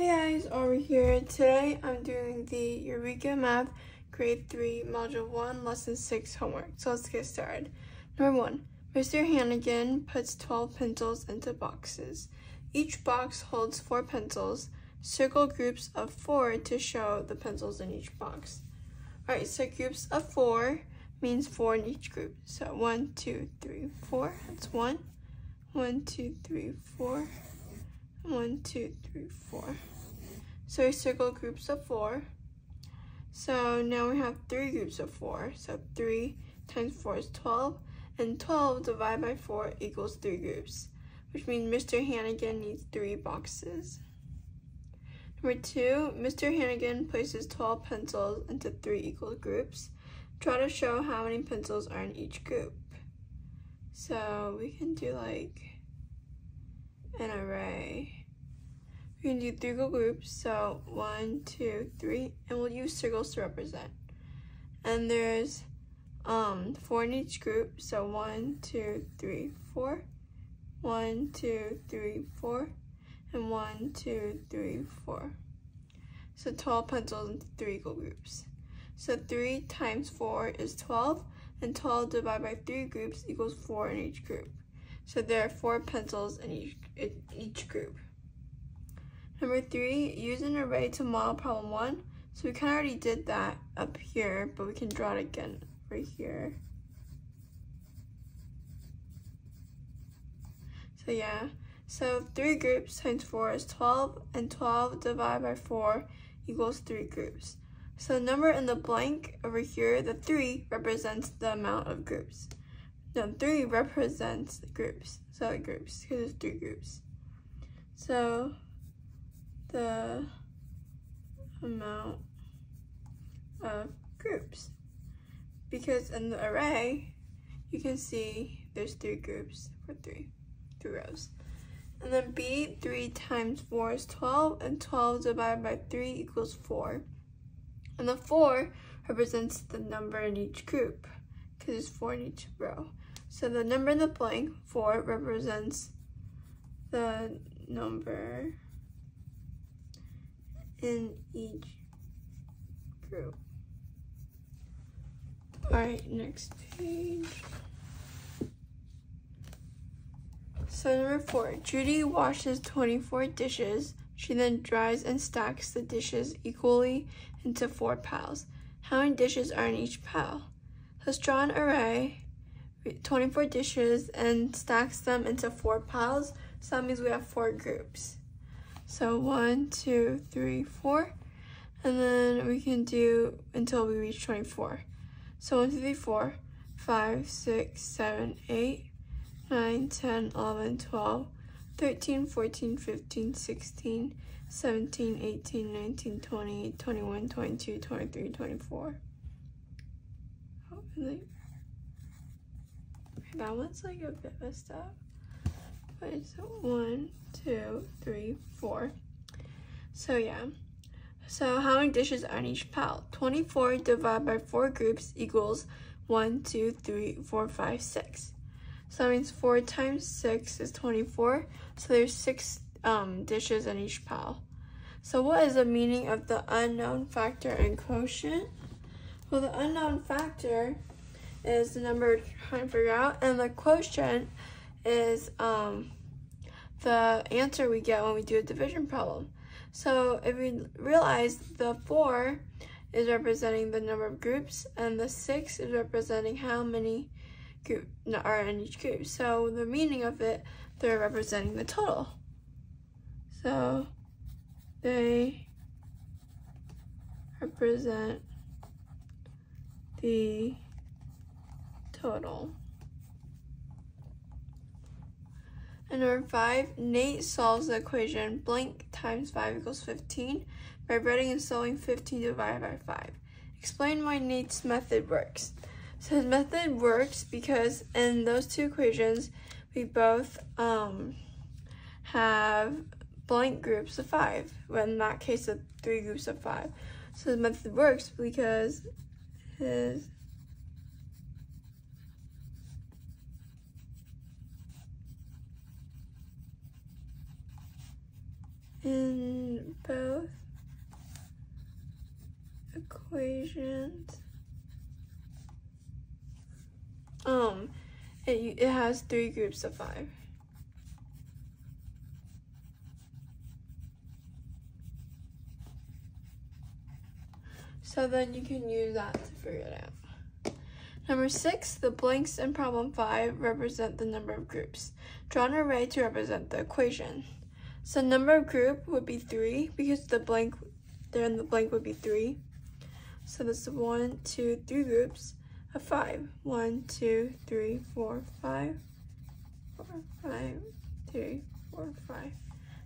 Hey guys, Aubrey here. Today I'm doing the Eureka Math Grade 3 Module 1 Lesson 6 homework. So let's get started. Number 1. Mr. Hannigan puts 12 pencils into boxes. Each box holds 4 pencils. Circle groups of 4 to show the pencils in each box. Alright, so groups of 4 means 4 in each group. So 1, 2, 3, 4. That's 1. 1, 2, 3, 4. One, two, three, four. So we circle groups of four. So now we have three groups of four. So three times four is 12. And 12 divided by four equals three groups, which means Mr. Hannigan needs three boxes. Number two, Mr. Hannigan places 12 pencils into three equal groups. Try to show how many pencils are in each group. So we can do like an array. We can do three groups, so one, two, three, and we'll use circles to represent. And there's um, four in each group, so one, two, three, four, one, two, three, four, and one, two, three, four. So 12 pencils into three equal groups. So 3 times 4 is 12, and 12 divided by 3 groups equals 4 in each group. So there are four pencils in each, in each group. Number three, use an array to model problem one. So we kind of already did that up here, but we can draw it again right here. So yeah, so three groups times four is 12, and 12 divided by four equals three groups. So the number in the blank over here, the three represents the amount of groups. No, three represents groups, so groups, because there's three groups. So the amount of groups. Because in the array, you can see there's three groups for three, three rows. And then B, 3 times 4 is 12, and 12 divided by 3 equals 4. And the 4 represents the number in each group, because there's 4 in each row. So the number in the blank, 4, represents the number in each group. Alright, next page. So number 4, Judy washes 24 dishes. She then dries and stacks the dishes equally into four piles. How many dishes are in each pile? Let's draw an array 24 dishes and stacks them into four piles. So that means we have four groups. So one, two, three, four. And then we can do until we reach 24. So one, two, three, four, five, six, seven, eight, nine, 10, 11, 12, 13, 14, 15, 16, 17, 18, 19, 20, 21, 22, 23, 24. Oh, that one's like a bit messed up. But it's one, two, three, four. So yeah. So how many dishes are in each pile? 24 divided by four groups equals one, two, three, four, five, six. So that means 4 times 6 is 24. So there's 6 um, dishes in each pile. So what is the meaning of the unknown factor and quotient? Well, the unknown factor is the number trying to figure out, and the quotient is um, the answer we get when we do a division problem. So if we realize the 4 is representing the number of groups, and the 6 is representing how many group are in each group. So the meaning of it, they're representing the total. So they represent the total. And number five, Nate solves the equation blank times five equals 15 by writing and solving 15 divided by five. Explain why Nate's method works. So his method works because in those two equations, we both um, have blank groups of five, Well, in that case, of three groups of five. So his method works because his in both equations. Um, it, it has three groups of five. So then you can use that to figure it out. Number six, the blanks in problem five represent the number of groups. Draw an array to represent the equation. So number of group would be three because the blank there in the blank would be three. So this is one, two, three groups of five. One, two, three, four, five, four, five, three, four, five.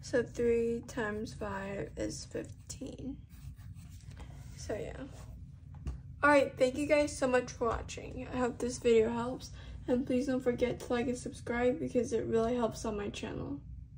So three times five is 15. So yeah. Alright, thank you guys so much for watching. I hope this video helps. And please don't forget to like and subscribe because it really helps on my channel.